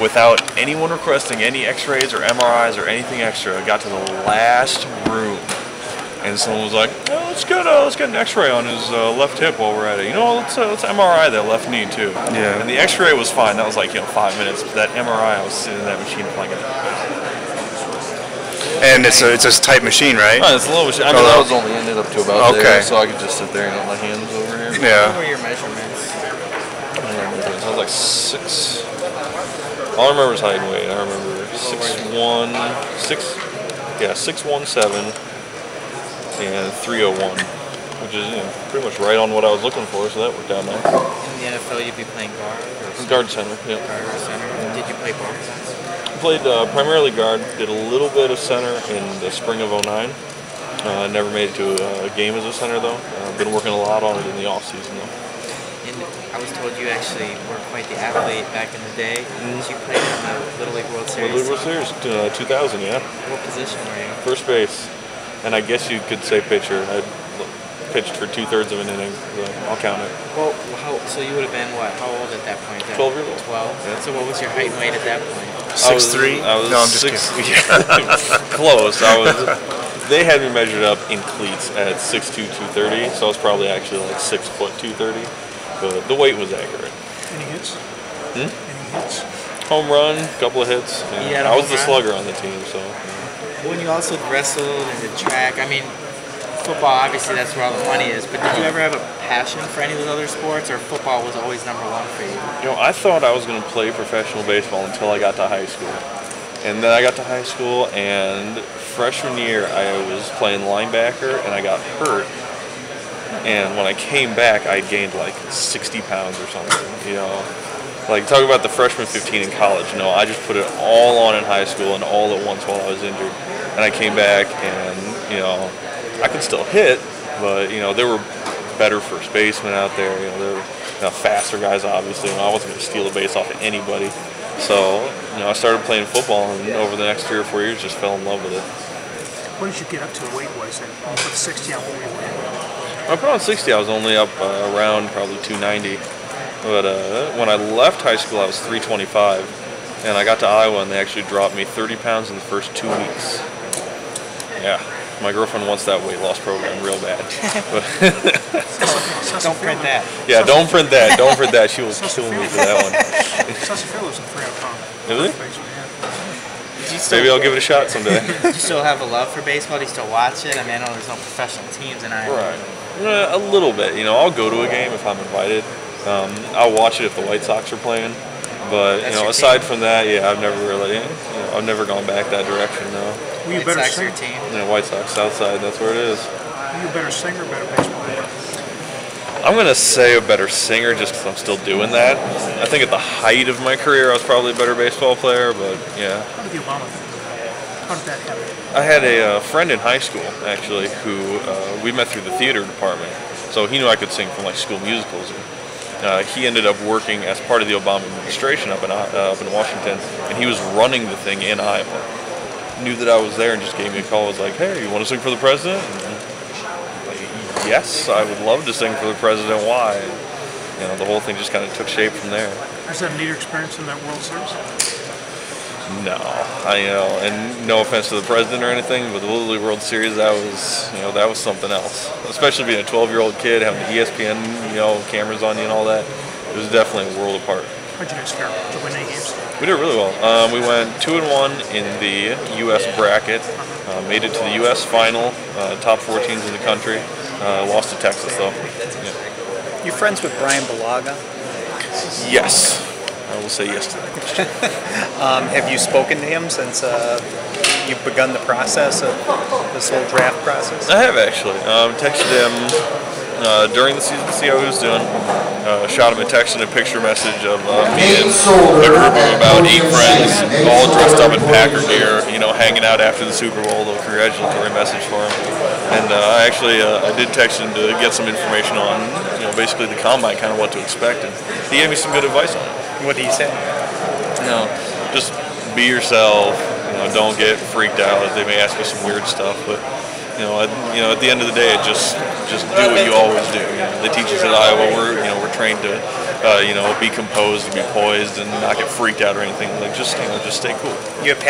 without anyone requesting any x-rays or MRIs or anything extra. I got to the last room and someone was like, oh, let's get uh, let's get an x-ray on his uh, left hip while we're at it. You know, let's uh, let's MRI that left knee too. Yeah. And the x-ray was fine. That was like, you know, five minutes. But that MRI, I was sitting in that machine for like a And it's a it's a tight machine, right? Oh, it's a little machine. I mean, Oh, I was only ended up to about Okay. there, so I could just sit there and have my hands over here. Yeah. What were your measurements? I. I was like six. All I remember is height and weight. I remember six one, six, yeah, six one seven, and three oh one, which is you know pretty much right on what I was looking for. So that worked out nice. In the NFL, you'd be playing guard or Guard center. Yeah. guard center. Did you play both? Played uh, primarily guard. Did a little bit of center in the spring of 09. Uh, never made it to a, game as a center though. Uh, I've been working a lot on it in the off season though. And I was told you actually were quite the athlete back in the day. You played in the Little League World Series. Little League World Series, uh, 2000, yeah. What position were you? First base, and I guess you could say pitcher. I pitched for two thirds of an inning. So I'll count it. Well, how, so you would have been what? How old at that point? Then? 12 years old. 12? Yeah. So what was your height and weight at that point? I was- Six three? I was No, I'm just six, Yeah, close. I was. They had me measured up in cleats at 6'2", 230, so I was probably actually like six foot 230, but the weight was accurate. Any hits? Hmm? Any hits? Home run, couple of hits. yeah. You had a I was the run? slugger on the team, so When you also wrestled and did track, I mean, football, obviously that's where all the money is, but did you ever have a passion for any of those other sports, or football was always number one for you? You know, I thought I was going to play professional baseball until I got to high school. And then I got to high school, and freshman year, I was playing linebacker, and I got hurt. And when I came back, I gained like 60 pounds or something, you know. Like, talk about the freshman 15 in college. No, I just put it all on in high school and all at once while I was injured. And I came back, and, you know, I could still hit, but, you know, there were better first basemen out there. You know, there were you know, faster guys, obviously. You know, I wasn't going to steal a base off of anybody. So, you know, I started playing football, and over the next three or four years, just fell in love with it. What did you get up to weight-wise then? When you put 60 on, what were you? When I put on 60, I was only up uh, around probably 290. But uh, when I left high school, I was 325. And I got to Iowa, and they actually dropped me 30 pounds in the first two weeks. Yeah. My girlfriend wants that weight loss program real bad. But Don't print that. yeah, don't print that. Don't print that. She will kill me for that one. Cecil Phillips in 300 pound. Really? Baseball, yeah. Did you still, Maybe I'll give it a shot someday. do you still have a love for baseball? Do you still watch it? I mean, I know there's no professional teams in Iowa. Right. Uh, a little bit. You know, I'll go to a game if I'm invited. Um, I'll watch it if the White Sox are playing. But That's you know, aside team? from that, yeah, I've never really, you know, I've never gone back that direction. No. Were you a White better Sox are singer? your team. You know, White Sox, Southside, that's where it is. Were you a better singer better baseball player? I'm gonna say a better singer just because I'm still doing that. I think at the height of my career, I was probably a better baseball player. But yeah, How did the Obama thing go down? How did that happen? I had a uh, friend in high school actually who uh, we met through the theater department. So he knew I could sing from like school musicals. Uh, he ended up working as part of the Obama administration up in uh, up in Washington, and he was running the thing in Iowa. Knew that I was there and just gave me a call. Was like, "Hey, you want to sing for the president?" Like, yes, I would love to sing for the president. Why? You know, the whole thing just kind of took shape from there. Was that a neater experience in that World Series? No, I you know, and no offense to the president or anything, but the Little League World Series that was you know that was something else. Especially being a 12-year-old kid, having the ESPN you know cameras on you and all that. It was definitely a world apart. How'd you guys fare? Did you win any games? We did really well. Um, we went two and one in the U.S. bracket. Uh, made it to the U.S. final. Uh, top four teams in the country. Uh, lost to Texas though. Yeah. You friends with Bryan Bulaga? Yes, I will say yes to that. Um, have you spoken to him since uh, you've begun the process of this whole draft process? I have actually. Um, texted him uh, during the season to see how he was doing. Uh, shot him a text and a picture message of uh, me and a group of about eight friends, all dressed up in Packer gear, you know, hanging out after the Super Bowl. A little congratulatory message for him. And uh, I actually uh, I did text him to get some information on, you know, basically the combine, kind of what to expect, and he gave me some good advice on it. What did he say? No, just be yourself. You know, don't get freaked out. They may ask you some weird stuff, but you know, at, you know, at the end of the day, just just do what you always do. You know, they teach us at Iowa. We're you know we're trained to uh, you know, be composed and be poised and not get freaked out or anything. Like just you know, just stay cool. You have